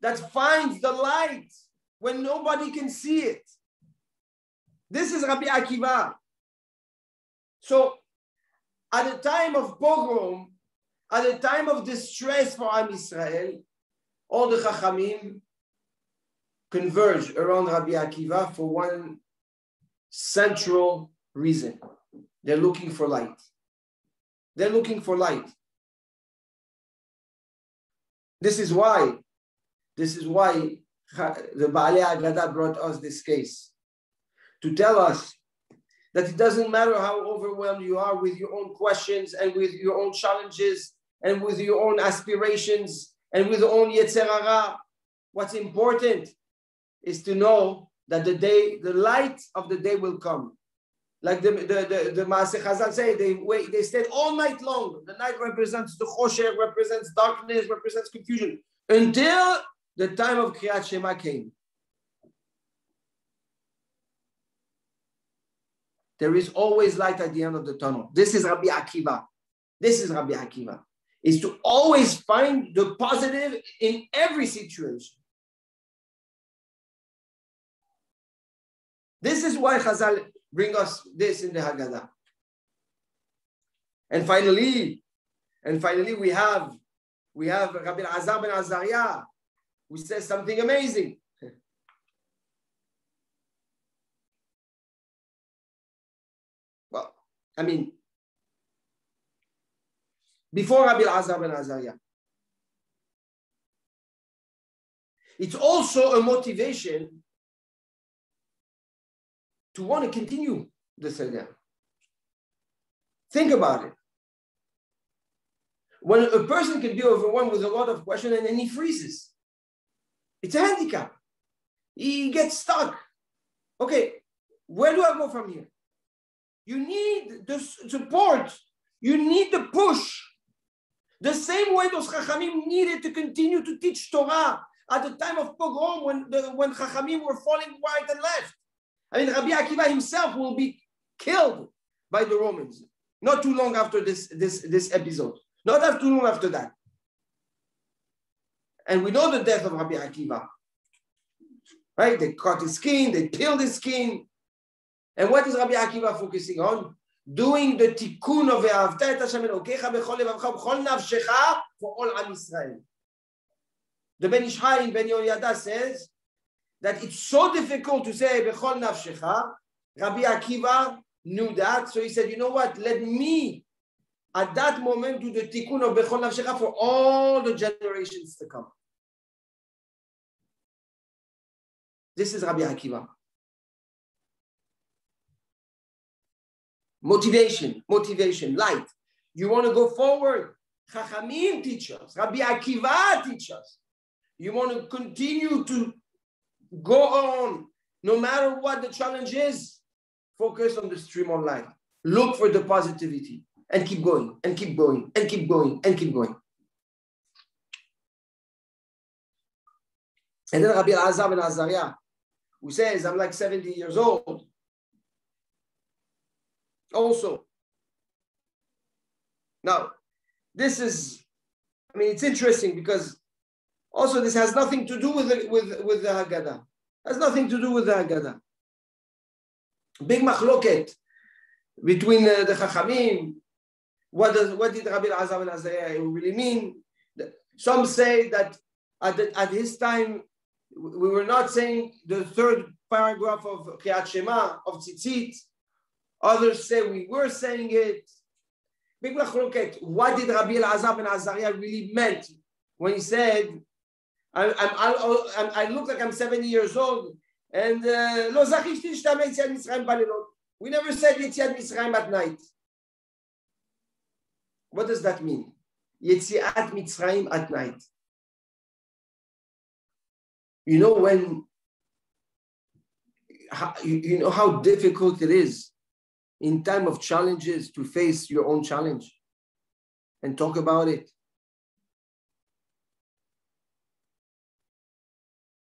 that finds the light when nobody can see it. This is Rabbi Akiva. So at the time of pogrom, at the time of distress for Am Israel, all the Chachamim converge around Rabbi Akiva for one central reason. They're looking for light. They're looking for light. This is why, this is why the Baalei Agada brought us this case to tell us that it doesn't matter how overwhelmed you are with your own questions and with your own challenges and with your own aspirations and with your own Yetzerara. What's important is to know that the day, the light of the day will come. Like the the the, the Maaseh Chazal say, they wait, they stayed all night long. The night represents the choshech, represents darkness, represents confusion, until the time of Kriyat Shema came. There is always light at the end of the tunnel. This is Rabbi Akiva. This is Rabbi Akiva. Is to always find the positive in every situation. This is why Chazal bring us this in the Haggadah. And finally, and finally we have we have Rabbi Azar ben Azariah who says something amazing. *laughs* well, I mean, before Rabbi Azar ben Azariah, it's also a motivation to want to continue the Seder. Think about it. When a person can be overwhelmed with a lot of questions and then he freezes, it's a handicap. He gets stuck. Okay, where do I go from here? You need the support. You need the push. The same way those Chachamim needed to continue to teach Torah at the time of pogrom when, the, when Chachamim were falling right and left. I mean, Rabbi Akiva himself will be killed by the Romans not too long after this, this, this episode. Not after too long after that. And we know the death of Rabbi Akiva. Right? They cut his skin, they peeled his skin. And what is Rabbi Akiva focusing on? Doing the tikkun of Ve'avta et Hashem Elokecha b'chol levavcha b'chol for all Am Yisrael. The Ben Ish in Ben Yehoyada says that it's so difficult to say b'chol nafshecha. Rabbi Akiva knew that, so he said, you know what? Let me at that moment do the tikkun of b'chol nafshecha for all the generations to come. This is Rabbi Akiva. Motivation, motivation, light. You want to go forward. Chachamim teach us. Rabbi Akiva teach us. You want to continue to go on, no matter what the challenge is. Focus on the stream of light. Look for the positivity and keep going and keep going and keep going and keep going. And then Rabbi Azar ben Azariah, who says, I'm like 70 years old. Also, now, this is, I mean, it's interesting because also this has nothing to do with the, with, with the Haggadah. Has nothing to do with the Haggadah. Big machloket between uh, the Chachamim. What, does, what did Rabbi Azar ben Azariah really mean? Some say that at, the, at his time, we were not saying the third paragraph of Kriyat Shema, of Tzitzit. Others say we were saying it. Big machloket. What did Rabbi Elazar ben Azariah really meant when he said, I, I'm, i I look like I'm 70 years old, and uh, lo zachishti shtame Yetziat Mitzrayim balilot. We never said Yetziat Mitzrayim at night. What does that mean? Yetziat Mitzrayim at night. You know when, you know how difficult it is in time of challenges to face your own challenge and talk about it.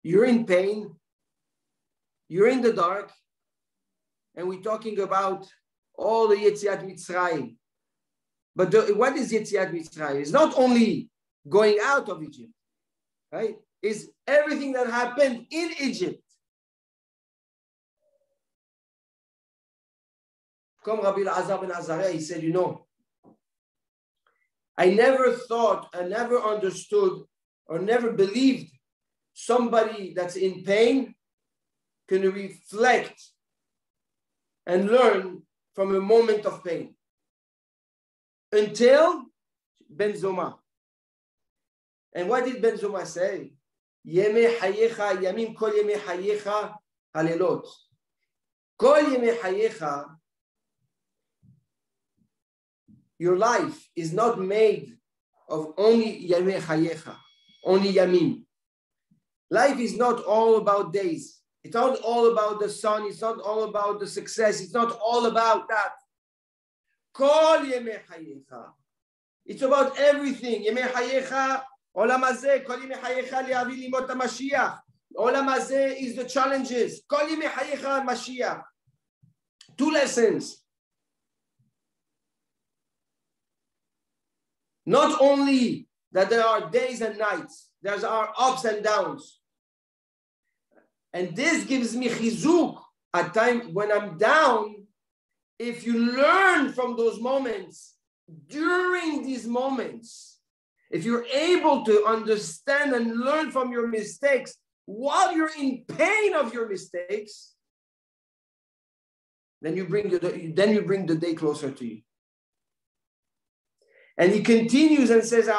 You're in pain, you're in the dark, and we're talking about all the Yetziat Mitzrayim. But the, what is Yetziat Mitzrayim? It's not only going out of Egypt, right? It's everything that happened in Egypt. Come Rabbi Azar ben Azariah, he said, you know, I never thought, I never understood, or never believed somebody that's in pain can reflect and learn from a moment of pain. Until Ben Zoma. And what did Ben Zoma say? Yeme hayecha, yamim kol yeme hayecha halelot. Kol yeme hayecha your life is not made of only Yamei Chayecha, only Yamim. Life is not all about days. It's not all about the sun. It's not all about the success. It's not all about that. It's about everything. Olam Hazeh, Kol Yemei Chayecha li'avi limot HaMashiach. Olam is the challenges. Yemei Chayecha Mashiach. Two lessons. Not only that there are days and nights, there are ups and downs. And this gives me chizuk at time when I'm down. If you learn from those moments, during these moments, if you're able to understand and learn from your mistakes while you're in pain of your mistakes, then you bring the, then you bring the day closer to you. And he continues and says, if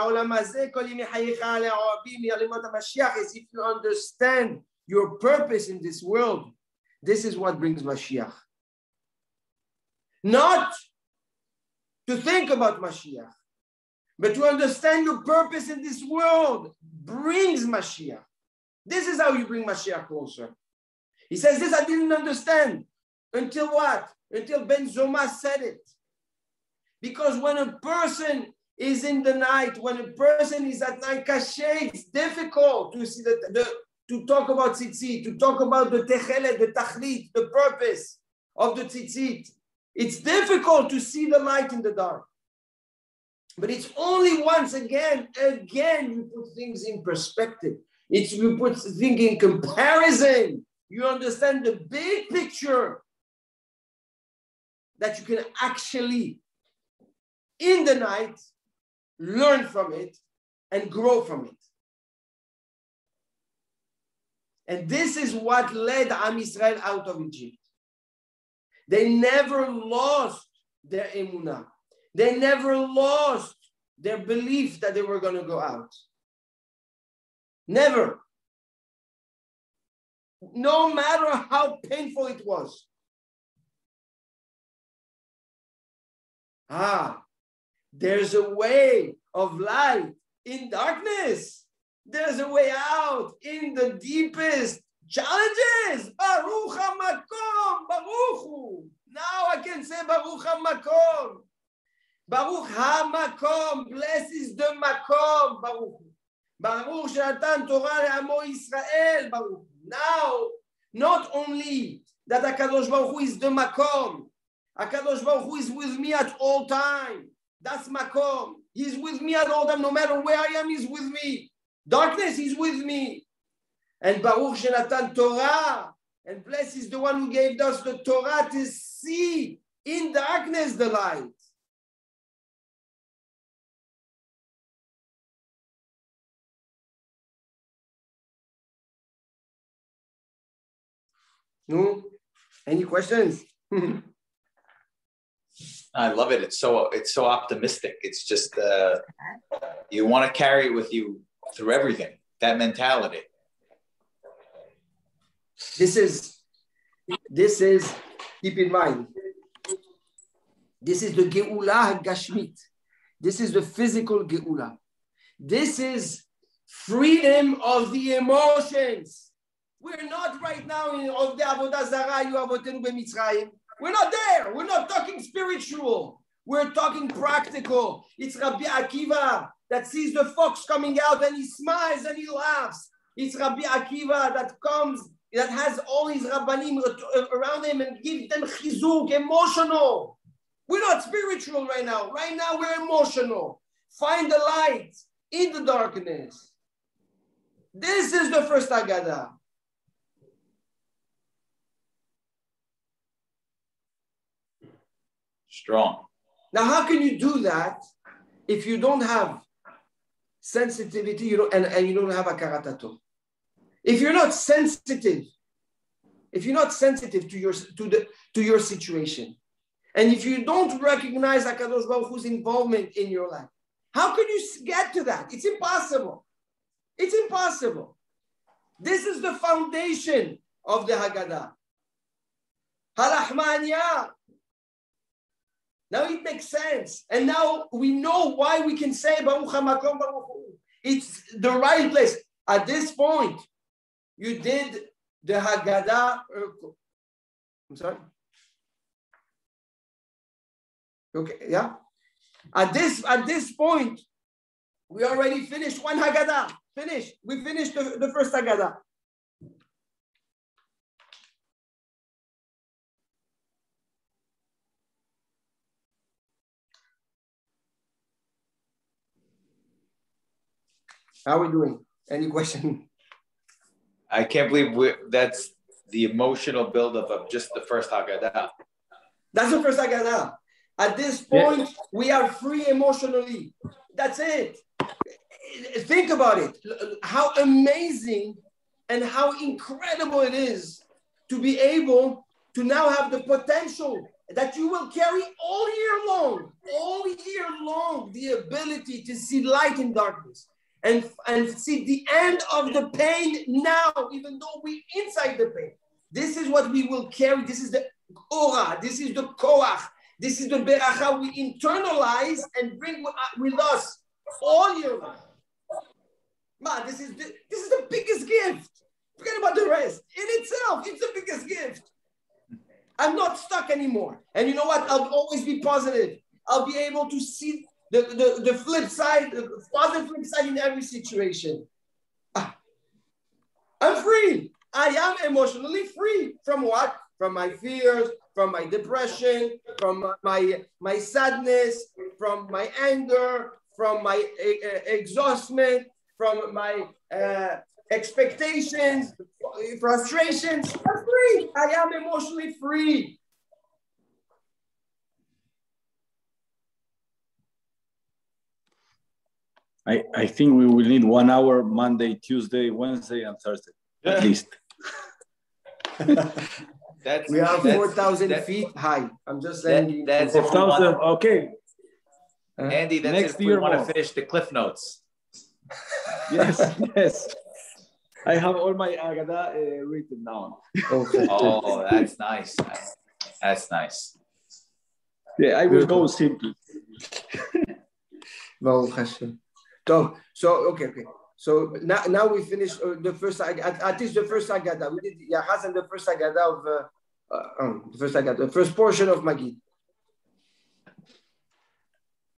you understand your purpose in this world, this is what brings Mashiach. Not to think about Mashiach, but to understand your purpose in this world brings Mashiach. This is how you bring Mashiach closer. He says, This I didn't understand until what? Until Ben Zoma said it. Because when a person is in the night, when a person is at night choshech, it's difficult to see the, the to talk about tzitzit, to talk about the techelet, the tachlit, the purpose of the tzitzit. It's difficult to see the light in the dark. But it's only once again, again, you put things in perspective. It's you put things in comparison. You understand the big picture that you can actually, in the night, learn from it and grow from it. And this is what led Am Israel out of Egypt. They never lost their emunah. They never lost their belief that they were going to go out. Never. No matter how painful it was. Ah, there's a way of light in darkness. There's a way out in the deepest challenges. Baruch HaMakom, Baruch Now I can say Baruch HaMakom. Baruch HaMakom, blesses the Makom, Baruch Baruch Shenatan Torah Le'amo Israel, Baruch Now, not only that HaKadosh Baruch Hu is the Makom, HaKadosh Baruch Hu is with me at all time. That's Makom. He's with me at all time, no matter where I am, he's with me. Darkness, is with me. And Baruch Shenatan Torah. And blessed is the one who gave us the Torah to see in darkness the light. No? Any questions? *laughs*
I love it. It's so it's so optimistic. It's just uh, you want to carry it with you through everything. That mentality.
This is this is keep in mind. This is the Geula Gashmit. This is the physical Geula. This is freedom of the emotions. We're not right now in of the Avodah Zarah, you Avotenu B'Mitzrayim. We're not there. We're not talking spiritual. We're talking practical. It's Rabbi Akiva that sees the fox coming out and he smiles and he laughs. It's Rabbi Akiva that comes, that has all his rabbanim around him and gives them chizuk, emotional. We're not spiritual right now. Right now we're emotional. Find the light in the darkness. This is the first Agadah.
Strong.
Now, how can you do that if you don't have sensitivity you don't, and, and you don't have hakarat hatov? If you're not sensitive, if you're not sensitive to your to the to your situation, and if you don't recognize Hakadosh Baruch Hu's involvement in your life, how can you get to that? It's impossible. It's impossible. This is the foundation of the Haggadah. Harahmanya, now it makes sense. And now we know why we can say Baruch HaMakom Baruch Hu. It's the right place. At this point, you did the Haggadah. Uh, I'm sorry. Okay, yeah. At this at this point, we already finished one Haggadah. Finished. We finished the, the first Haggadah. How are we doing? Any question? *laughs*
I can't believe that's the emotional buildup of just the first Haggadah.
That's the first Haggadah. At this point, yeah. we are free emotionally. That's it. Think about it. How amazing and how incredible it is to be able to now have the potential that you will carry all year long, all year long, the ability to see light in darkness and, and see the end of the pain now, even though we're inside the pain. This is what we will carry. This is the aura. This is the koach. This is the beracha we internalize and bring with uh, us all year long. Man, this is the, this is the biggest gift. Forget about the rest. In itself, it's the biggest gift. I'm not stuck anymore. And you know what? I'll always be positive. I'll be able to see the, the, the flip side, the positive flip side in every situation. Ah, I'm free. I am emotionally free from what? From my fears, from my depression, from my, my sadness, from my anger, from my uh, exhaustment, from my uh, expectations, frustrations. I'm free. I am emotionally free.
I, I think we will need one hour Monday, Tuesday, Wednesday, and Thursday at least. *laughs*
that's, we are 4,000 feet high. I'm just saying.
That, that's 4,000.
Okay.
Andy, that's Next if we want to finish the cliff notes. *laughs*
yes, yes. I have all my Agada uh, written down.
Okay. *laughs* oh, that's nice. That's nice.
Yeah, I will go simply.
So, so okay, okay. So now, now we finish uh, the first at, at least the first Agada. We did Yachatz and the first Agada of uh, uh, um, the first Agada, the first portion of Magid.